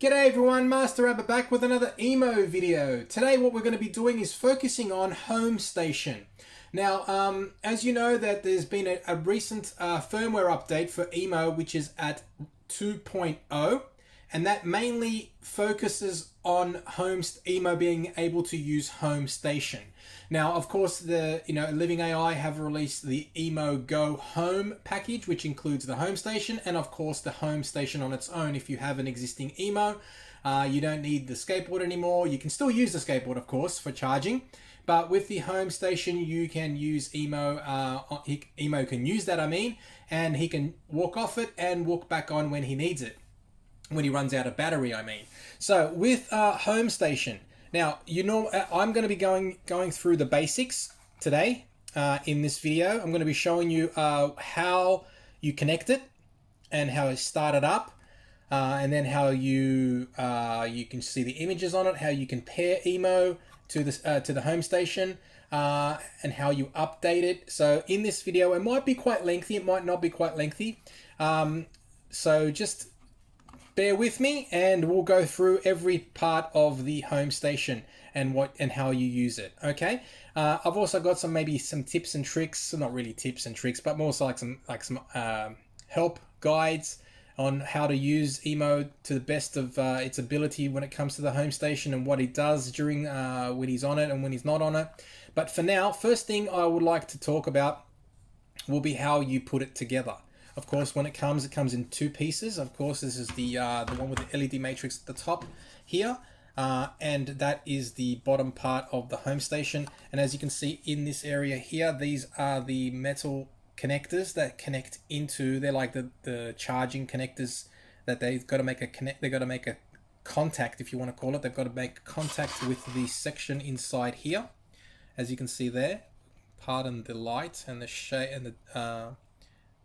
G'day everyone, Master Abbott back with another emo video. Today what we're going to be doing is focusing on Home Station. Now, um, as you know that there's been a, a recent uh, firmware update for emo which is at 2.0 and that mainly focuses on home emo being able to use home station. Now of course the you know living ai have released the emo go home package which includes the home station and of course the home station on its own. If you have an existing emo uh, you don't need the skateboard anymore. You can still use the skateboard of course for charging. But with the home station you can use emo uh, he, emo can use that i mean and he can walk off it and walk back on when he needs it when he runs out of battery, I mean. So with uh, Home Station, now you know uh, I'm going to be going going through the basics today uh, in this video. I'm going to be showing you uh, how you connect it and how it started up. Uh, and then how you uh, you can see the images on it, how you can pair emo to this uh, to the home station, uh, and how you update it. So in this video, it might be quite lengthy, it might not be quite lengthy. Um, so just bear with me and we'll go through every part of the home station and what and how you use it okay? Uh, i've also got some maybe some tips and tricks not really tips and tricks but more so like some like some uh, help guides on how to use emo to the best of uh, its ability when it comes to the home station and what it does during uh, when he's on it and when he's not on it. But for now first thing i would like to talk about will be how you put it together of course, when it comes, it comes in two pieces. Of course, this is the uh, the one with the LED matrix at the top here. Uh, and that is the bottom part of the home station. And as you can see in this area here, these are the metal connectors that connect into, they're like the, the charging connectors that they've got to make a connect, they've got to make a contact, if you want to call it. They've got to make contact with the section inside here. As you can see there, pardon the light and the shade and the, uh,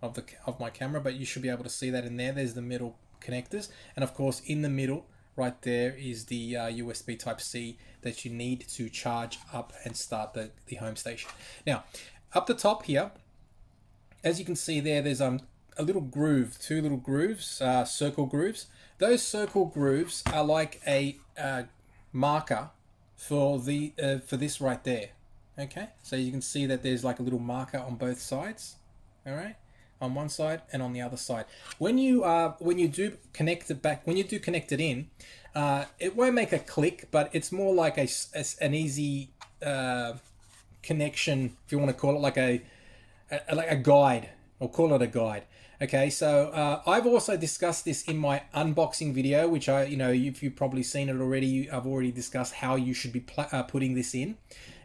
of the of my camera, but you should be able to see that in there. There's the middle connectors, and of course in the middle right there is the uh, USB Type C that you need to charge up and start the, the home station. Now, up the top here, as you can see there, there's um, a little groove, two little grooves, uh, circle grooves. Those circle grooves are like a uh, marker for the uh, for this right there. Okay, so you can see that there's like a little marker on both sides. All right, on one side and on the other side. When you uh, when you do connect it back, when you do connect it in, uh, it won't make a click, but it's more like a, a an easy uh, connection, if you want to call it like a, a like a guide, or call it a guide. Okay, so uh, I've also discussed this in my unboxing video, which I, you know, if you've probably seen it already, I've already discussed how you should be uh, putting this in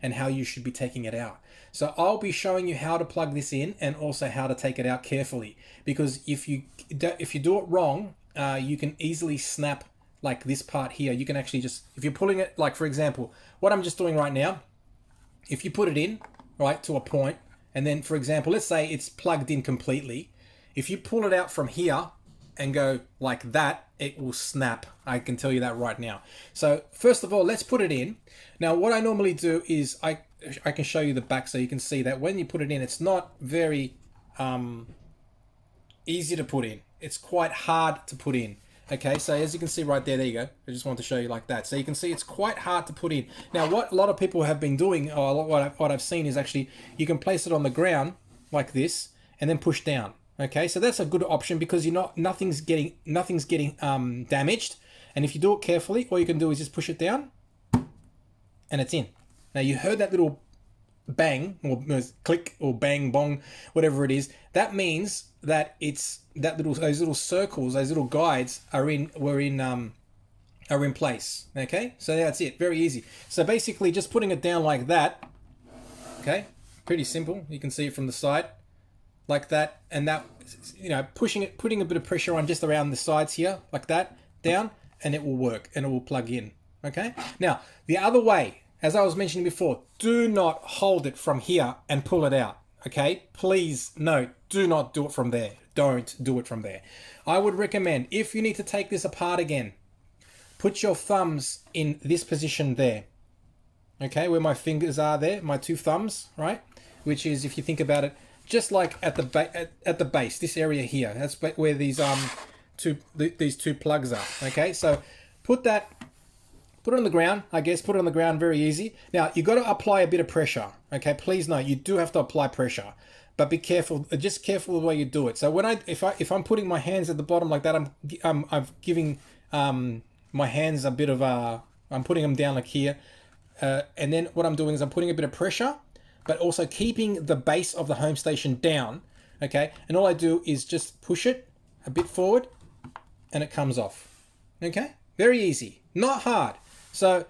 and how you should be taking it out. So I'll be showing you how to plug this in and also how to take it out carefully because if you if you do it wrong, uh, you can easily snap like this part here. You can actually just if you're pulling it like for example, what I'm just doing right now, if you put it in right to a point and then for example, let's say it's plugged in completely. If you pull it out from here and go like that, it will snap. I can tell you that right now. So first of all, let's put it in. Now, what I normally do is I I can show you the back so you can see that when you put it in, it's not very um, easy to put in. It's quite hard to put in. Okay, so as you can see right there, there you go. I just want to show you like that. So you can see it's quite hard to put in. Now, what a lot of people have been doing, or what I've, what I've seen is actually you can place it on the ground like this and then push down. Okay, so that's a good option because you're not nothing's getting nothing's getting um, damaged. And if you do it carefully, all you can do is just push it down and it's in. Now you heard that little bang or click or bang bong, whatever it is. That means that it's that little those little circles, those little guides are in were in um are in place. Okay, so that's it. Very easy. So basically, just putting it down like that. Okay, pretty simple. You can see it from the side, like that, and that you know pushing it, putting a bit of pressure on just around the sides here, like that, down, and it will work and it will plug in. Okay. Now the other way as I was mentioning before, do not hold it from here and pull it out. Okay, please no, do not do it from there. Don't do it from there. I would recommend if you need to take this apart again, put your thumbs in this position there. Okay, where my fingers are there, my two thumbs, right? Which is, if you think about it, just like at the at, at the base, this area here. That's where these um two th these two plugs are. Okay, so put that, put it on the ground. I guess put it on the ground very easy. Now you've got to apply a bit of pressure. Okay, please note you do have to apply pressure, but be careful. Just careful the way you do it. So when I if I if I'm putting my hands at the bottom like that, I'm I'm, I'm giving um my hands a bit of a I'm putting them down like here, uh, and then what I'm doing is I'm putting a bit of pressure, but also keeping the base of the home station down. Okay, and all I do is just push it a bit forward, and it comes off. Okay, very easy, not hard. So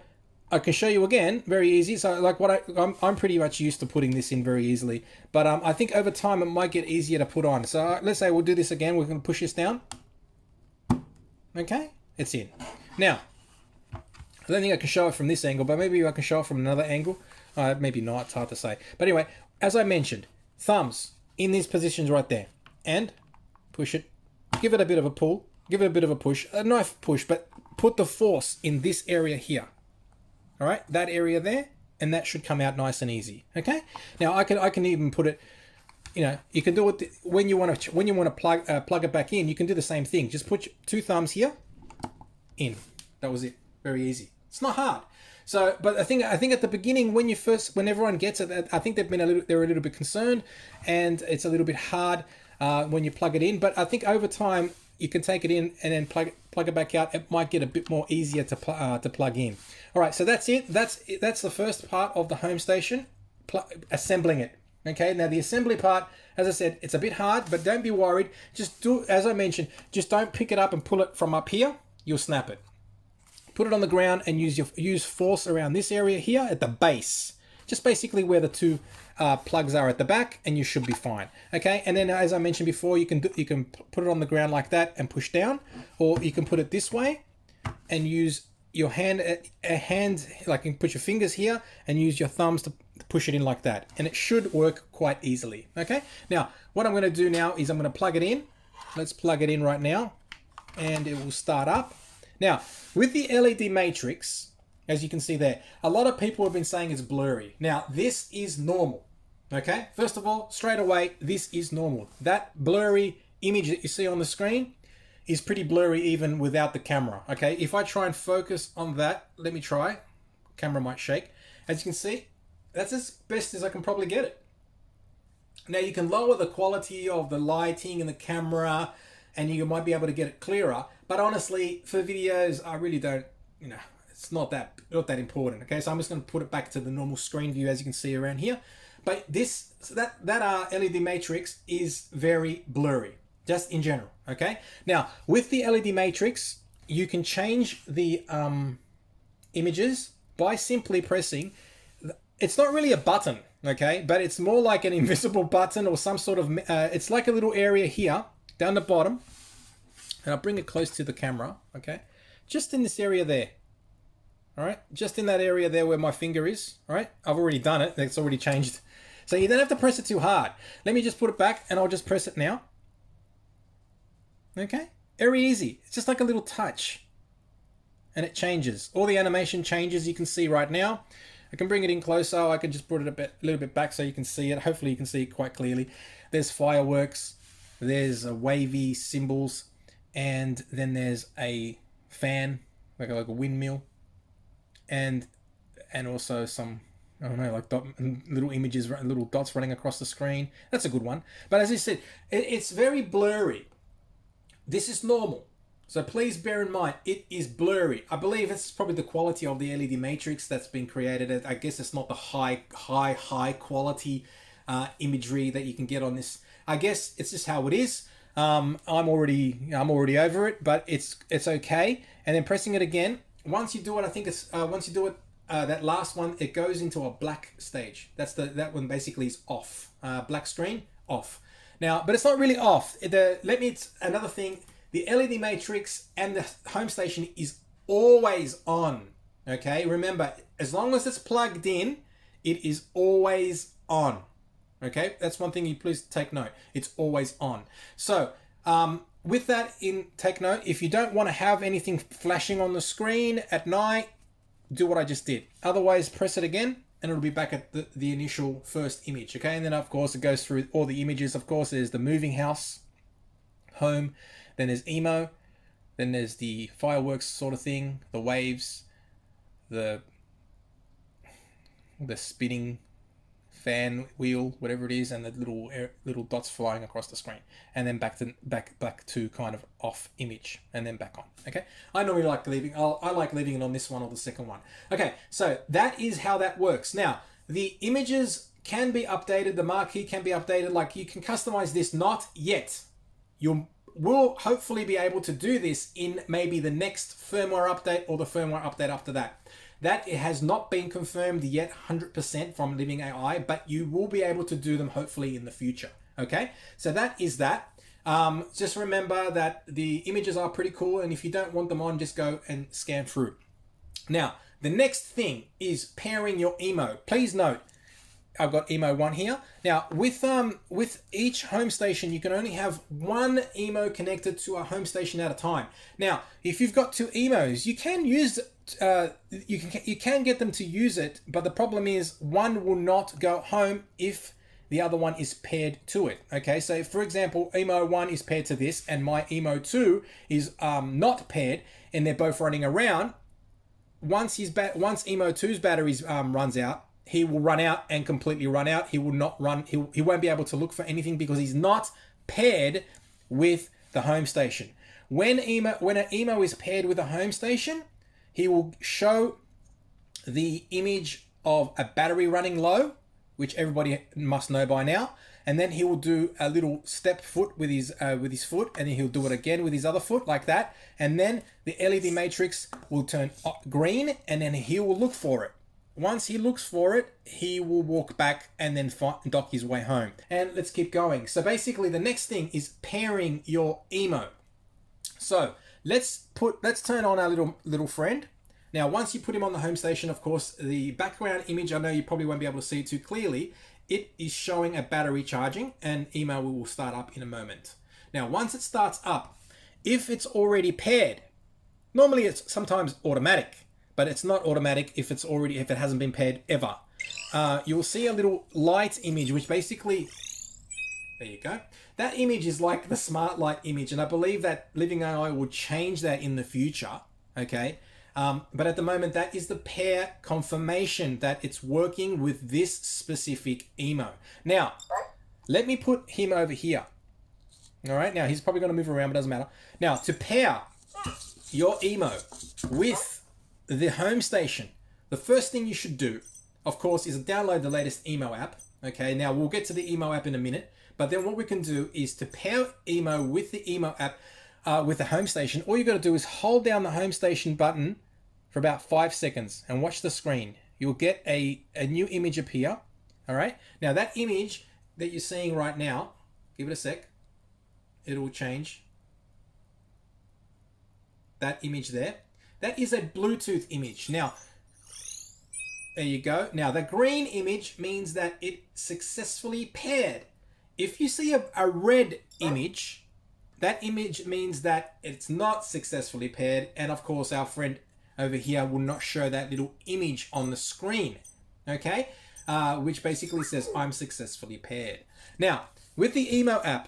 I can show you again, very easy. So like what I, I'm, I'm pretty much used to putting this in very easily, but um, I think over time it might get easier to put on. So uh, let's say we'll do this again. We're going to push this down. Okay, it's in. Now, I don't think I can show it from this angle, but maybe I can show it from another angle. Uh, maybe not, it's hard to say. But anyway, as I mentioned, thumbs in these positions right there. And push it, give it a bit of a pull, give it a bit of a push, a knife push, but put the force in this area here. All right, that area there, and that should come out nice and easy. Okay. Now I can I can even put it. You know, you can do it when you want to when you want to plug uh, plug it back in. You can do the same thing. Just put two thumbs here, in. That was it. Very easy. It's not hard. So, but I think I think at the beginning when you first when everyone gets it, I think they've been a little they're a little bit concerned, and it's a little bit hard uh, when you plug it in. But I think over time you can take it in and then plug plug it back out. It might get a bit more easier to pl uh, to plug in. All right, so that's it. That's that's the first part of the home station, assembling it. Okay, now the assembly part, as I said, it's a bit hard, but don't be worried. Just do, as I mentioned, just don't pick it up and pull it from up here. You'll snap it put it on the ground and use your use force around this area here at the base just basically where the two uh, plugs are at the back and you should be fine okay and then as I mentioned before you can do, you can put it on the ground like that and push down or you can put it this way and use your hand uh, a hand like you can put your fingers here and use your thumbs to push it in like that and it should work quite easily okay now what I'm going to do now is I'm going to plug it in let's plug it in right now and it will start up now, with the LED matrix, as you can see there, a lot of people have been saying it's blurry. Now, this is normal. Okay, first of all, straight away, this is normal. That blurry image that you see on the screen is pretty blurry even without the camera. Okay, if I try and focus on that, let me try. Camera might shake. As you can see, that's as best as I can probably get it. Now you can lower the quality of the lighting and the camera and you might be able to get it clearer. But honestly, for videos, I really don't, you know, it's not that not that important. Okay, so I'm just going to put it back to the normal screen view as you can see around here. But this that that uh, LED matrix is very blurry, just in general. Okay, now with the LED matrix, you can change the um, images by simply pressing. It's not really a button, okay, but it's more like an invisible button or some sort of. Uh, it's like a little area here down the bottom and I'll bring it close to the camera, okay? Just in this area there, all right? Just in that area there where my finger is, all right? I've already done it. It's already changed. So you don't have to press it too hard. Let me just put it back and I'll just press it now. Okay? Very easy. It's just like a little touch. And it changes. All the animation changes you can see right now. I can bring it in closer. I can just put it a bit, a little bit back so you can see it. Hopefully you can see it quite clearly. There's fireworks. There's a wavy symbols and then there's a fan like a, like a windmill and and also some I don't know, like dot, little images, little dots running across the screen. That's a good one. But as I said, it, it's very blurry. This is normal. So please bear in mind, it is blurry. I believe it's probably the quality of the LED matrix that's been created. I guess it's not the high, high, high quality uh, imagery that you can get on this. I guess it's just how it is. Um, I'm already I'm already over it, but it's it's okay. And then pressing it again. Once you do it, I think it's uh, once you do it, uh, that last one, it goes into a black stage. That's the that one basically is off. Uh, black screen off. Now, but it's not really off. The let me another thing. The LED matrix and the home station is always on. Okay, remember, as long as it's plugged in, it is always on. Okay, that's one thing you please take note. It's always on. So, um, with that in take note, if you don't want to have anything flashing on the screen at night, do what I just did. Otherwise, press it again and it'll be back at the, the initial first image. Okay, and then of course it goes through all the images. Of course, there's the moving house, home, then there's emo, Then there's the fireworks sort of thing, the waves, the the spinning fan wheel, whatever it is, and the little little dots flying across the screen, and then back to back back to kind of off image, and then back on. Okay, I normally like leaving. I'll, I like leaving it on this one or the second one. Okay, so that is how that works. Now the images can be updated. The marquee can be updated. Like you can customize this. Not yet. You will hopefully be able to do this in maybe the next firmware update or the firmware update after that. That has not been confirmed yet 100% from Living AI, but you will be able to do them hopefully in the future. Okay, so that is that. Um, just remember that the images are pretty cool, and if you don't want them on, just go and scan through. Now, the next thing is pairing your emo. Please note, I've got emo one here. Now with um with each home station, you can only have one emo connected to a home station at a time. Now, if you've got two emos, you can use uh, you can you can get them to use it, but the problem is one will not go home if the other one is paired to it. Okay, so for example, emo one is paired to this, and my emo two is um, not paired, and they're both running around. Once his ba- once emo 2's batteries um, runs out, he will run out and completely run out. He will not run. He, he won't be able to look for anything because he's not paired with the home station. When emo when an emo is paired with a home station, he will show the image of a battery running low, which everybody must know by now. And then he will do a little step foot with his uh, with his foot, and then he'll do it again with his other foot like that. And then the LED matrix will turn green, and then he will look for it. Once he looks for it, he will walk back and then dock his way home. And let's keep going. So basically, the next thing is pairing your emo. So let's put let's turn on our little little friend. Now, once you put him on the home station, of course, the background image, I know you probably won't be able to see too clearly, it is showing a battery charging and emo will start up in a moment. Now, once it starts up, if it's already paired, normally it's sometimes automatic, but it's not automatic if it's already, if it hasn't been paired ever. Uh, you'll see a little light image, which basically there you go. That image is like the smart light image, and I believe that Living AI will change that in the future. Okay. Um, but at the moment, that is the pair confirmation that it's working with this specific emo. Now, let me put him over here. All right. Now, he's probably going to move around, but doesn't matter. Now, to pair your emo with the home station, the first thing you should do, of course, is download the latest emo app. Okay. Now, we'll get to the emo app in a minute. But then what we can do is to pair Emo with the Emo app uh, with the home station, all you got to do is hold down the home station button for about five seconds and watch the screen. You'll get a, a new image appear. All right. Now that image that you're seeing right now, give it a sec. It will change. That image there. That is a Bluetooth image. Now, there you go. Now, the green image means that it successfully paired if you see a, a red image, that image means that it's not successfully paired. And of course, our friend over here will not show that little image on the screen. Okay? Uh, which basically says I'm successfully paired. Now, with the emo app,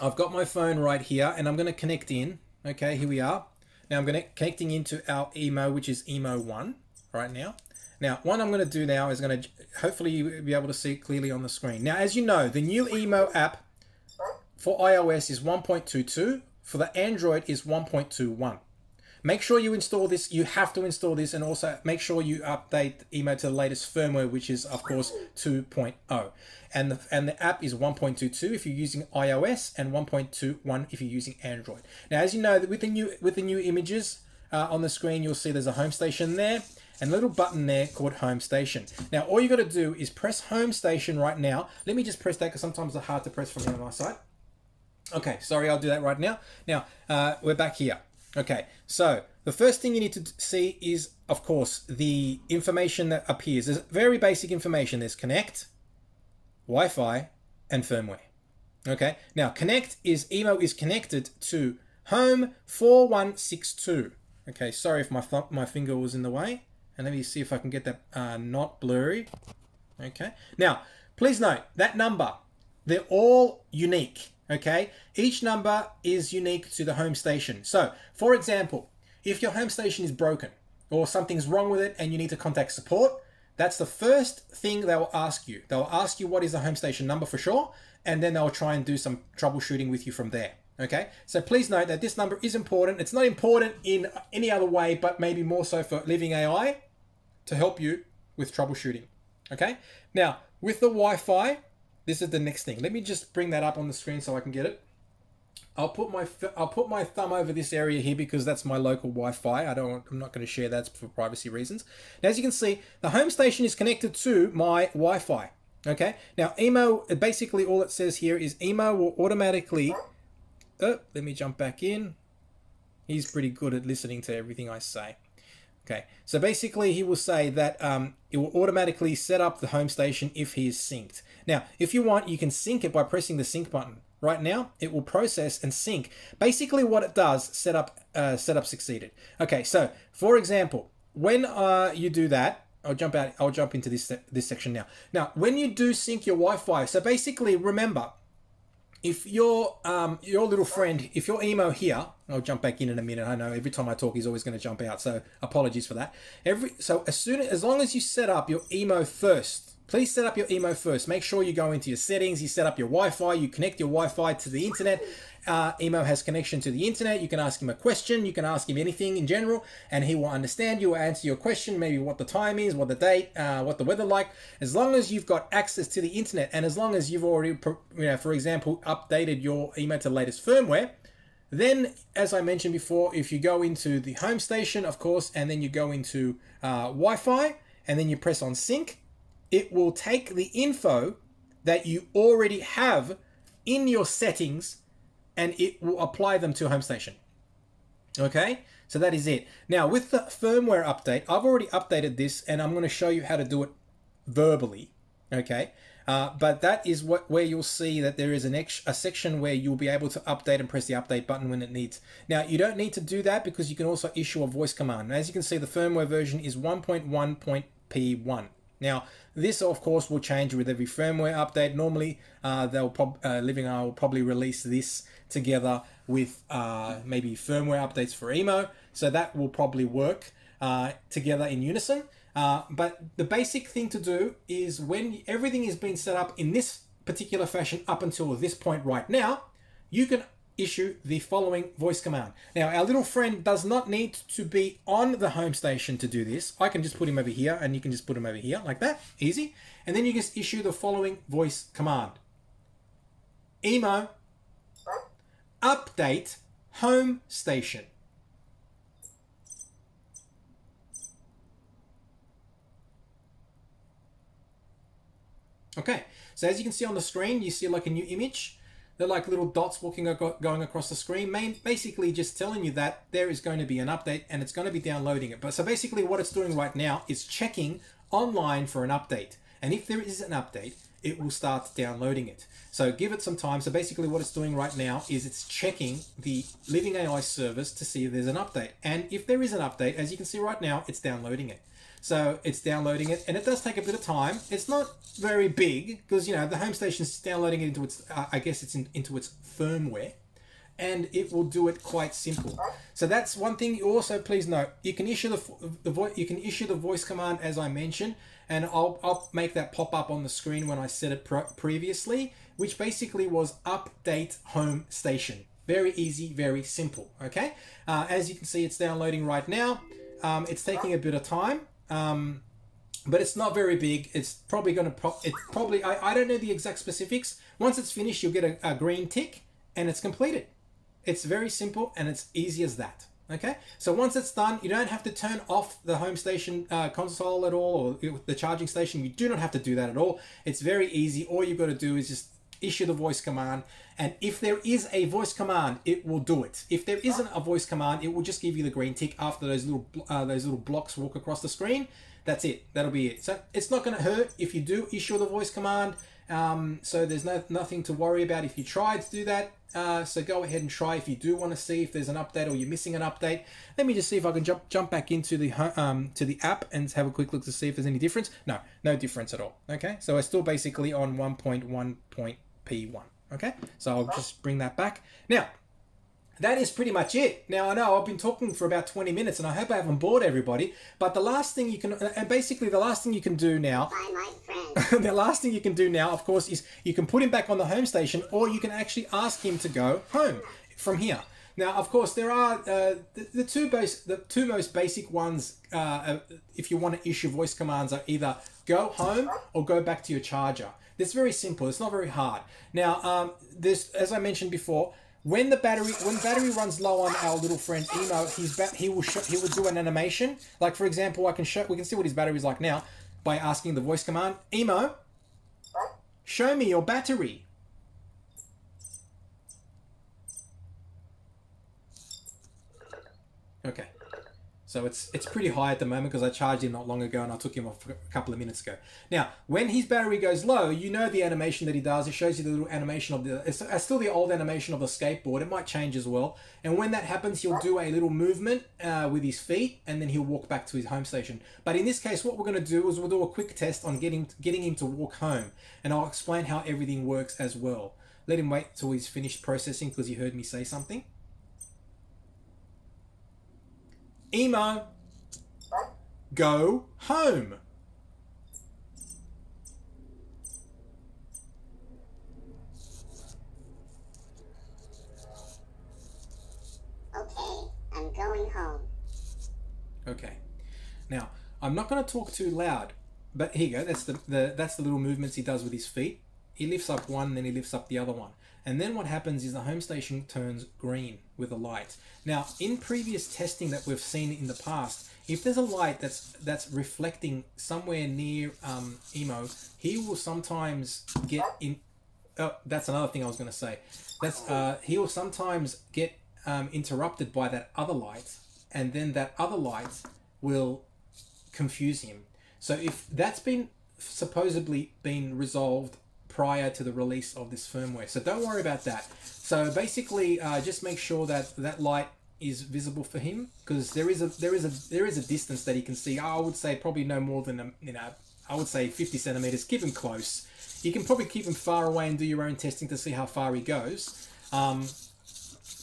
I've got my phone right here and I'm going to connect in. Okay, here we are. Now I'm going to connecting into our emo, which is emo one right now. Now, what I'm going to do now is going to hopefully you be able to see it clearly on the screen. Now, as you know, the new Emo app for iOS is 1.22. For the Android is 1.21. Make sure you install this. You have to install this and also make sure you update Emo to the latest firmware, which is, of course, 2.0. And the, and the app is 1.22 if you're using iOS and 1.21 if you're using Android. Now, as you know, with the new, with the new images uh, on the screen, you'll see there's a home station there and a little button there called home station. Now all you got to do is press home station right now. Let me just press that because sometimes they're hard to press from here on my side. Okay, sorry, I'll do that right now. Now uh, we're back here. Okay, so the first thing you need to see is, of course, the information that appears. There's very basic information. There's connect, Wi-Fi, and firmware. Okay, now connect is emo is connected to home 4162. Okay, sorry if my my finger was in the way. And let me see if I can get that uh, not blurry. Okay. Now, please note that number, they're all unique. Okay, each number is unique to the home station. So, for example, if your home station is broken or something's wrong with it and you need to contact support, that's the first thing they will ask you. They'll ask you what is the home station number for sure, and then they'll try and do some troubleshooting with you from there. Okay, so please note that this number is important. It's not important in any other way, but maybe more so for Living AI to help you with troubleshooting. Okay, now with the Wi Fi, this is the next thing. Let me just bring that up on the screen so I can get it. I'll put my I'll put my thumb over this area here because that's my local Wi-Fi. I don't I'm not going to share that for privacy reasons. Now, as you can see, the home station is connected to my Wi-Fi. Okay. Now, emo basically all it says here is emo will automatically. Oh, let me jump back in. He's pretty good at listening to everything I say. Okay, so basically he will say that um, it will automatically set up the home station if he is synced. Now, if you want, you can sync it by pressing the sync button. Right now, it will process and sync. Basically, what it does, setup uh, setup succeeded. Okay, so for example, when uh, you do that, I'll jump out. I'll jump into this this section now. Now, when you do sync your Wi-Fi, so basically, remember, if your um, your little friend, if your emo here, I'll jump back in in a minute. I know every time I talk, he's always going to jump out, so apologies for that. Every so as soon as long as you set up your emo first Please set up your emo first. Make sure you go into your settings, you set up your Wi-Fi, you connect your Wi-Fi to the internet. Uh, emo has connection to the internet. You can ask him a question. You can ask him anything in general, and he will understand you, will answer your question, maybe what the time is, what the date, uh, what the weather like. As long as you've got access to the internet, and as long as you've already, you know, for example, updated your emo to latest firmware, then, as I mentioned before, if you go into the home station, of course, and then you go into uh, Wi-Fi, and then you press on sync, it will take the info that you already have in your settings and it will apply them to home station. Okay, so that is it. Now with the firmware update, I've already updated this and I'm going to show you how to do it verbally. Okay, uh, but that is what where you'll see that there is an ex- a section where you'll be able to update and press the update button when it needs. Now you don't need to do that because you can also issue a voice command. As you can see, the firmware version is 1.1.p1. Now, this of course will change with every firmware update. Normally, uh, they'll prob- uh, Living AI will probably release this together with uh, maybe firmware updates for emo, so that will probably work uh, together in unison. Uh, but the basic thing to do is when everything is being set up in this particular fashion up until this point right now, you can issue the following voice command. Now, our little friend does not need to be on the home station to do this. I can just put him over here and you can just put him over here like that. Easy. And then you just issue the following voice command. Emo update home station. Okay, so as you can see on the screen, you see like a new image. They're like little dots walking going across the screen, basically just telling you that there is going to be an update and it's going to be downloading it. But so basically what it's doing right now is checking online for an update. And if there is an update, it will start downloading it. So give it some time. So basically what it's doing right now is it's checking the Living AI service to see if there's an update. And if there is an update, as you can see right now, it's downloading it. So it's downloading it, and it does take a bit of time. It's not very big because you know the home station is downloading it into its, uh, I guess it's in, into its firmware, and it will do it quite simple. So that's one thing. You also please note you can issue the the voice you can issue the voice command as I mentioned, and I'll I'll make that pop up on the screen when I set it previously, which basically was update home station. Very easy, very simple. Okay, uh, as you can see, it's downloading right now. Um, it's taking a bit of time. Um, but it's not very big. It's probably going to, pro- it probably, I, I don't know the exact specifics. Once it's finished, you'll get a, a green tick and it's completed. It's very simple and it's easy as that. Okay, so once it's done, you don't have to turn off the home station uh, console at all or the charging station. You do not have to do that at all. It's very easy. All you've got to do is just issue the voice command. And if there is a voice command, it will do it. If there isn't a voice command, it will just give you the green tick after those little uh, those little blocks walk across the screen. That's it. That'll be it. So it's not going to hurt if you do issue the voice command. Um, so there's no nothing to worry about if you try to do that. Uh, so go ahead and try if you do want to see if there's an update or you're missing an update. Let me just see if I can jump jump back into the um, to the app and have a quick look to see if there's any difference. No, no difference at all. Okay, so we're still basically on 1.1.P1. Okay, so I'll just bring that back. Now, that is pretty much it. Now I know I've been talking for about 20 minutes and I hope I haven't bored everybody, but the last thing you can, and basically the last thing you can do now, the last thing you can do now, of course, is you can put him back on the home station or you can actually ask him to go home from here. Now, of course, there are uh, the, the, two base, the two most basic ones. Uh, uh, if you want to issue voice commands, are either go home or go back to your charger. It's very simple. It's not very hard. Now, um, this, as I mentioned before, when the battery when battery runs low on our little friend Emo, he's he will he will do an animation. Like for example, I can show we can see what his battery is like now by asking the voice command, Emo, show me your battery. Okay. So it's it's pretty high at the moment because I charged him not long ago and I took him off a couple of minutes ago. Now, when his battery goes low, you know the animation that he does. It shows you the little animation of the. It's, it's still the old animation of the skateboard. It might change as well. And when that happens, he'll do a little movement uh, with his feet and then he'll walk back to his home station. But in this case, what we're going to do is we'll do a quick test on getting getting him to walk home, and I'll explain how everything works as well. Let him wait till he's finished processing because he heard me say something. Emo, go home. Okay, I'm going home. Okay. Now, I'm not going to talk too loud, but here you go. That's the, the that's the little movements he does with his feet. He lifts up one, then he lifts up the other one. And then what happens is the home station turns green with a light. Now, in previous testing that we've seen in the past, if there's a light that's that's reflecting somewhere near um, Emo, he will sometimes get in. Oh, that's another thing I was going to say. That's uh, he will sometimes get um, interrupted by that other light, and then that other light will confuse him. So if that's been supposedly been resolved prior to the release of this firmware. So don't worry about that. So basically, uh, just make sure that that light is visible for him because there is a there is a there is a distance that he can see. I would say probably no more than a, you know I would say 50 centimeters. Keep him close. You can probably keep him far away and do your own testing to see how far he goes, um,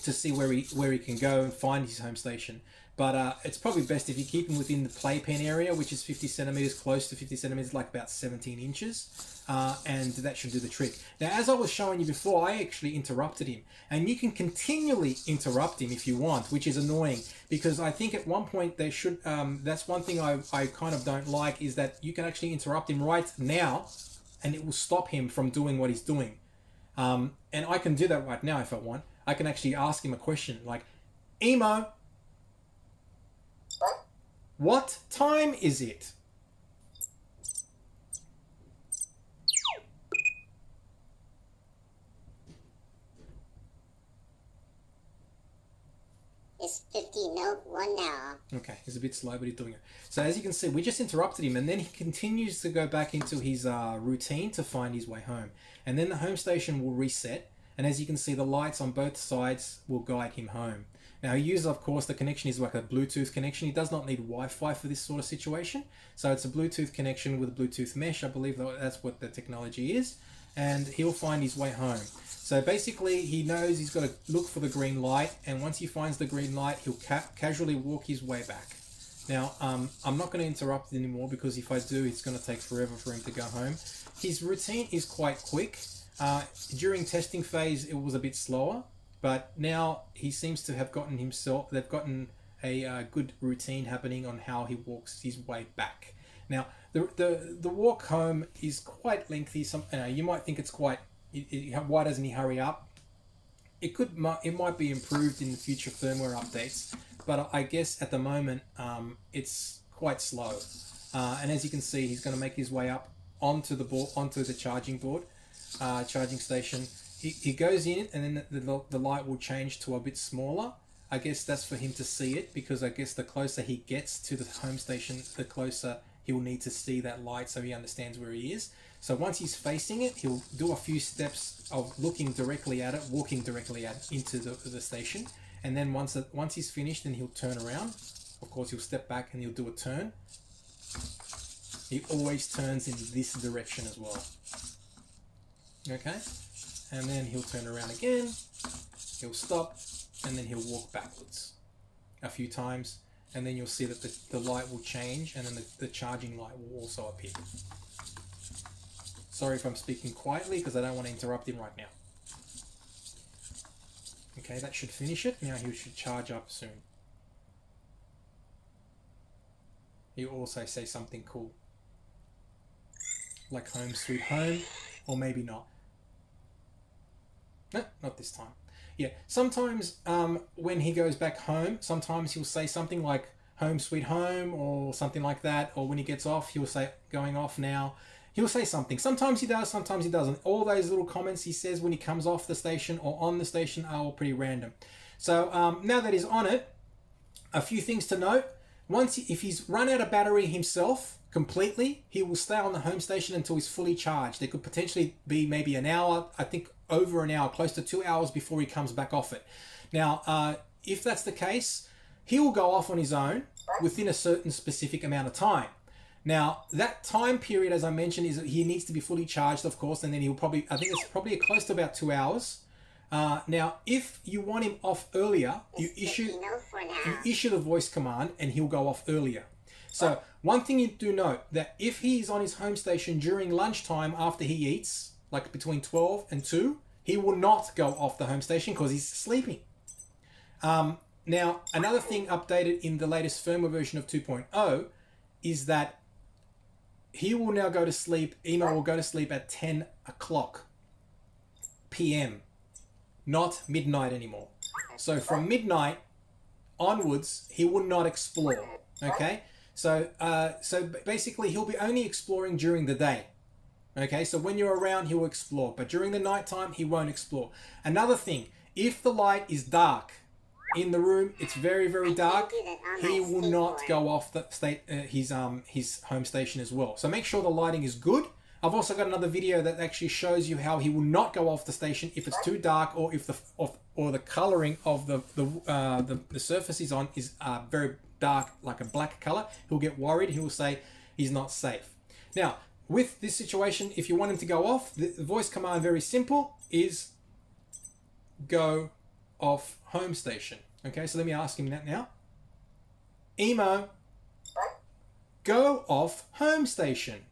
to see where he where he can go and find his home station. But uh, it's probably best if you keep him within the playpen area, which is 50 centimeters, close to 50 centimeters, like about 17 inches. Uh, and that should do the trick. Now, as I was showing you before, I actually interrupted him. And you can continually interrupt him if you want, which is annoying because I think at one point they should, um, that's one thing I, I kind of don't like is that you can actually interrupt him right now and it will stop him from doing what he's doing. Um, and I can do that right now if I want. I can actually ask him a question like, Emo, what time is it? It's 50 milk, one now. Okay, he's a bit slow, but he's doing it. So as you can see, we just interrupted him, and then he continues to go back into his uh, routine to find his way home. And then the home station will reset, and as you can see, the lights on both sides will guide him home. Now he uses, of course, the connection is like a Bluetooth connection. He does not need Wi-Fi for this sort of situation. So it's a Bluetooth connection with a Bluetooth mesh. I believe that's what the technology is. And he'll find his way home. So basically, he knows he's got to look for the green light, and once he finds the green light, he'll ca casually walk his way back. Now, um, I'm not going to interrupt anymore because if I do, it's going to take forever for him to go home. His routine is quite quick. Uh, during testing phase, it was a bit slower, but now he seems to have gotten himself. They've gotten a uh, good routine happening on how he walks his way back. Now, the the, the walk home is quite lengthy. Some you, know, you might think it's quite why doesn't he hurry up? It could it might be improved in the future firmware updates, but I guess at the moment um, it's quite slow. Uh, and as you can see, he's going to make his way up onto the board, onto the charging board, uh, charging station. He, he goes in, and then the, the, the light will change to a bit smaller. I guess that's for him to see it because I guess the closer he gets to the home station, the closer he will need to see that light so he understands where he is. So once he's facing it, he'll do a few steps of looking directly at it, walking directly at into the, the station, and then once once he's finished, then he'll turn around. Of course, he'll step back and he'll do a turn. He always turns in this direction as well. Okay, and then he'll turn around again, he'll stop, and then he'll walk backwards a few times, and then you'll see that the, the light will change, and then the, the charging light will also appear. Sorry if I'm speaking quietly because I don't want to interrupt him right now. Okay, that should finish it. Now he should charge up soon. He'll also say something cool. Like home sweet home, or maybe not. No, not this time. Yeah, sometimes um, when he goes back home, sometimes he'll say something like home sweet home or something like that. Or when he gets off, he'll say going off now. He'll say something. Sometimes he does, sometimes he doesn't. All those little comments he says when he comes off the station or on the station are all pretty random. So um, now that he's on it, a few things to note. Once, if he's run out of battery himself completely, he will stay on the home station until he's fully charged. There could potentially be maybe an hour, I think over an hour, close to two hours before he comes back off it. Now, uh, if that's the case, he will go off on his own within a certain specific amount of time. Now, that time period, as I mentioned, is he needs to be fully charged, of course, and then he'll probably, I think it's probably close to about two hours. Uh, now, if you want him off earlier, you It's issue 50 note for you issue the voice command and he'll go off earlier. So one thing you do note that if he is on his home station during lunchtime after he eats, like between 12 and 2, he will not go off the home station because he's sleeping. Um, now, another thing updated in the latest firmware version of 2.0 is that he will now go to sleep, Emo will go to sleep at 10 o'clock p.m., not midnight anymore. So from midnight onwards, he will not explore. Okay, so uh, so basically, he'll be only exploring during the day. Okay, so when you're around, he will explore, but during the nighttime, he won't explore. Another thing, if the light is dark in the room, it's very very dark. do that on He will not go off the state uh, his um his home station as well. So make sure the lighting is good. I've also got another video that actually shows you how he will not go off the station if it's too dark or if the of, or the coloring of the the, uh, the the surface he's on is uh, very dark, like a black color. He'll get worried. He will say he's not safe. Now, with this situation, if you want him to go off, the the voice command very simple is go off home station. Okay, so let me ask him that now. Emo, go off home station.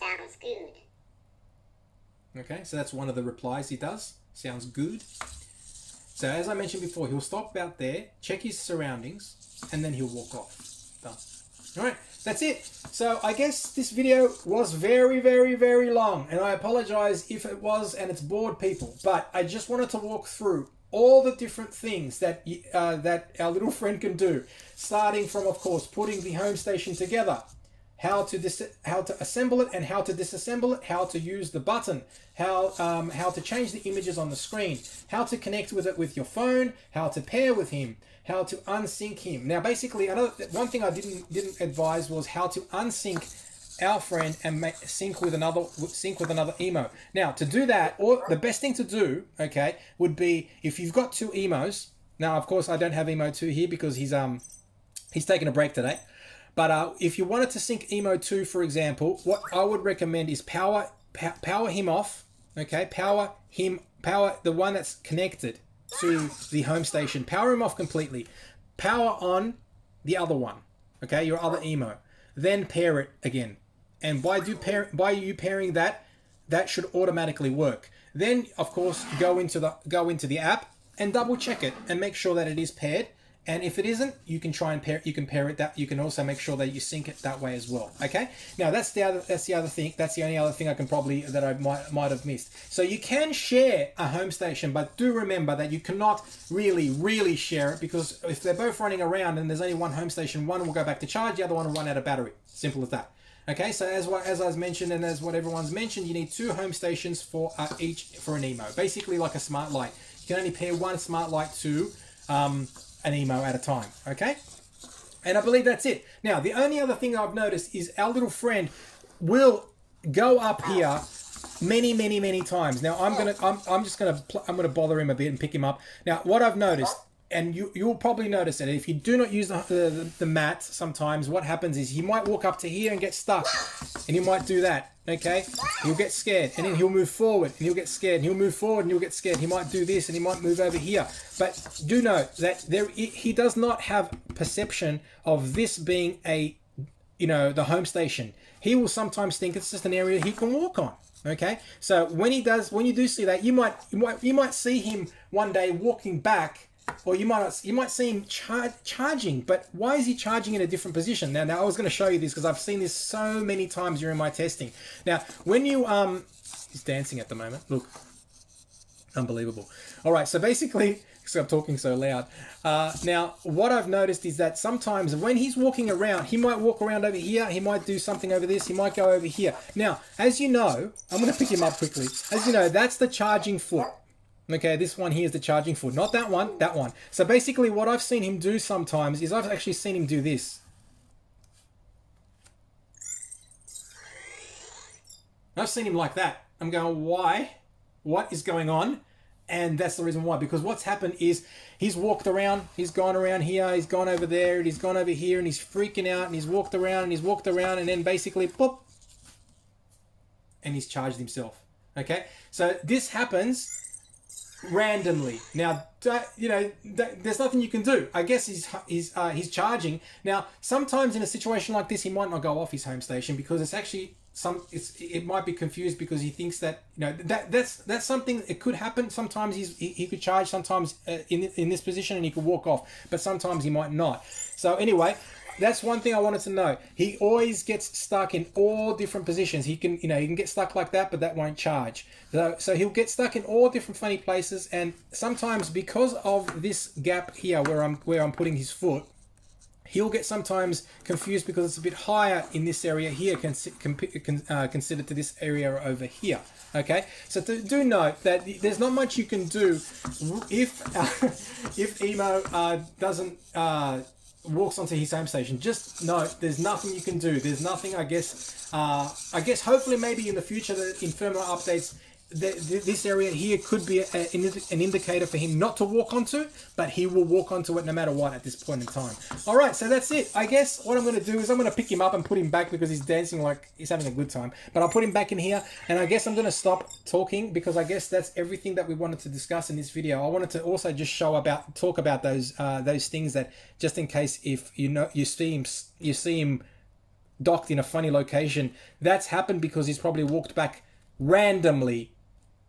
Sounds good. Okay, so that's one of the replies he does. Sounds good. So as I mentioned before, he'll stop about there, check his surroundings, and then he'll walk off. Done. All right, that's it. So I guess this video was very, very, very long, and I apologize if it was and it's bored people. But I just wanted to walk through all the different things that uh, that our little friend can do, starting from, of course, putting the home station together, how to dis- how to assemble it and how to disassemble it, how to use the button, how um, how to change the images on the screen, how to connect with it with your phone, how to pair with him, how to unsync him. Now, basically, another one thing I didn't didn't advise was how to unsync our friend and make, sync with another sync with another emo. Now, to do that, or the best thing to do, okay, would be if you've got two emos. Now, of course, I don't have emo two here because he's um he's taking a break today. But uh, if you wanted to sync Emo 2, for example, what I would recommend is power pow- power him off. Okay, power him power the one that's connected to the home station. Power him off completely. Power on the other one. Okay, your other emo. Then pair it again. And by do pair by you pairing that, that should automatically work. Then of course go into the go into the app and double check it and make sure that it is paired. And if it isn't, you can try and pair. You can pair it that. You can also make sure that you sync it that way as well. Okay. Now that's the other. That's the other thing. That's the only other thing I can probably that I might might have missed. So you can share a home station, but do remember that you cannot really really share it because if they're both running around and there's only one home station, one will go back to charge, the other one will run out of battery. Simple as that. Okay, so as what as I was mentioned and as what everyone's mentioned, you need two home stations for uh, each for an emo. Basically, like a smart light. You can only pair one smart light to um, an emo at a time. Okay, and I believe that's it. Now, the only other thing I've noticed is our little friend will go up here many, many, many times. Now, I'm gonna, I'm, I'm just gonna, I'm gonna bother him a bit and pick him up. Now, what I've noticed and you you'll probably notice that if you do not use the, the the mat, sometimes what happens is he might walk up to here and get stuck, and he might do that. Okay, he'll get scared, and then he'll move forward, and he'll get scared, and he'll move forward, and he'll get scared. He might do this, and he might move over here. But do note that there he does not have perception of this being a, you know, the home station. He will sometimes think it's just an area he can walk on. Okay, so when he does, when you do see that, you might you might you might see him one day walking back or you might you might see him char- charging, but why is he charging in a different position? Now, now I was going to show you this because I've seen this so many times during my testing. Now, when you um, he's dancing at the moment. Look, unbelievable. All right, so basically, because I'm talking so loud. Uh, now, what I've noticed is that sometimes when he's walking around, he might walk around over here, he might do something over this, he might go over here. Now, as you know, I'm going to pick him up quickly. As you know, that's the charging foot. Okay, this one here is the charging foot, not that one, that one. So basically what I've seen him do sometimes is I've actually seen him do this. I've seen him like that. I'm going, why? What is going on? And that's the reason why. Because what's happened is he's walked around, he's gone around here, he's gone over there, and he's gone over here, and he's freaking out, and he's walked around, and he's walked around, and then basically, boop, and he's charged himself. Okay? So this happens randomly. Now, you know, there's nothing you can do. I guess he's he's uh, he's charging. Now, sometimes in a situation like this, he might not go off his home station because it's actually some. It's it might be confused because he thinks that you know that that's that's something. It could happen. Sometimes he's he, he could charge. Sometimes uh, in in this position and he could walk off. But sometimes he might not. So anyway, that's one thing I wanted to know. He always gets stuck in all different positions. He can, you know, he can get stuck like that, but that won't charge. So, so he'll get stuck in all different funny places, and sometimes because of this gap here where I'm where I'm putting his foot, he'll get sometimes confused because it's a bit higher in this area here uh, considered to this area over here okay so do note that there's not much you can do if uh, if emo uh, doesn't uh, walks onto his home station. Just no, there's nothing you can do. There's nothing, I guess. Uh, I guess hopefully maybe in the future the firmware updates the, this area here could be a, an indicator for him not to walk onto, but he will walk onto it no matter what at this point in time. All right, so that's it. I guess what I'm going to do is I'm going to pick him up and put him back because he's dancing like he's having a good time. But I'll put him back in here, and I guess I'm going to stop talking because I guess that's everything that we wanted to discuss in this video. I wanted to also just show about, talk about those uh, those things that just in case if you know you see him, you see him docked in a funny location, that's happened because he's probably walked back randomly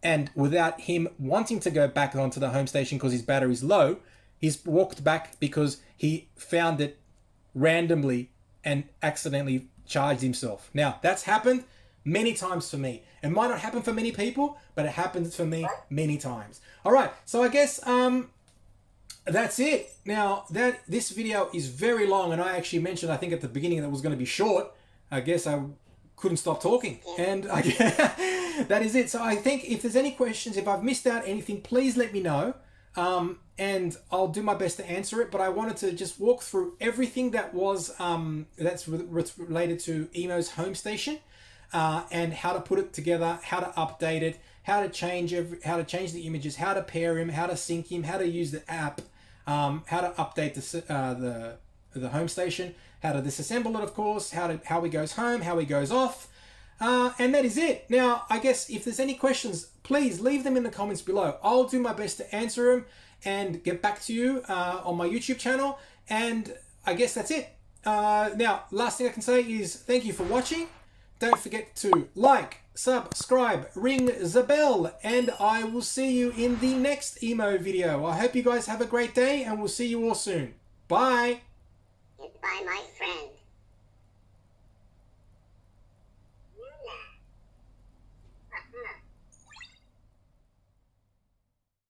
and without him wanting to go back onto the home station because his battery's low, he's walked back because he found it randomly and accidentally charged himself. Now, that's happened many times for me. It might not happen for many people, but it happens for me many times. All right, so I guess um, that's it. Now, that this video is very long, and I actually mentioned, I think at the beginning that it was going to be short. I guess I couldn't stop talking. And I, that is it. So I think if there's any questions, if I've missed out anything, please let me know. Um, and I'll do my best to answer it. But I wanted to just walk through everything that was um, that's re- related to Emo's home station uh, and how to put it together, how to update it, how to change every, how to change the images, how to pair him, how to sync him, how to use the app, um, how to update the uh, the the home station, how to disassemble it, of course, how to how he goes home, how he goes off, uh, and that is it. Now, I guess if there's any questions, please leave them in the comments below. I'll do my best to answer them and get back to you uh, on my YouTube channel. And I guess that's it. Uh, now, last thing I can say is thank you for watching. Don't forget to like, subscribe, ring the bell, and I will see you in the next emo video. I hope you guys have a great day, and we'll see you all soon. Bye. Goodbye, my friend.